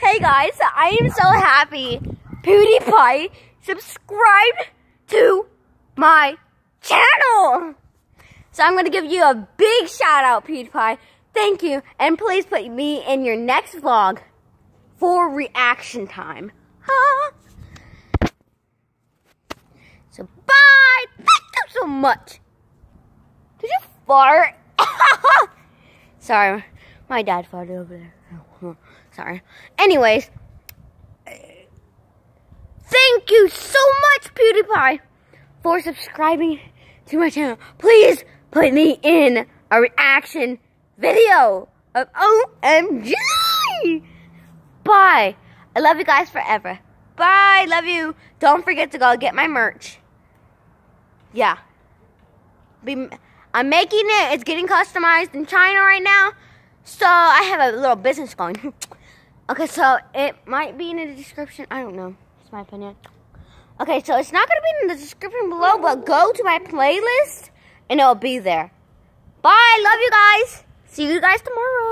Hey guys, I am so happy. PewDiePie subscribed to my channel. So I'm going to give you a big shout out, PewDiePie. Thank you. And please put me in your next vlog for reaction time. Huh? So bye. Thank you so much. Did you fart? Sorry. My dad farted over there. Sorry. Anyways. Thank you so much, PewDiePie, for subscribing to my channel. Please put me in a reaction video of OMG. Bye. I love you guys forever. Bye. Love you. Don't forget to go get my merch. Yeah. Be, I'm making it. It's getting customized in China right now. So I have a little business going. okay, so it might be in the description. I don't know. It's my opinion. Okay, so it's not going to be in the description below, but go to my playlist and it'll be there. Bye. Love you guys. See you guys tomorrow.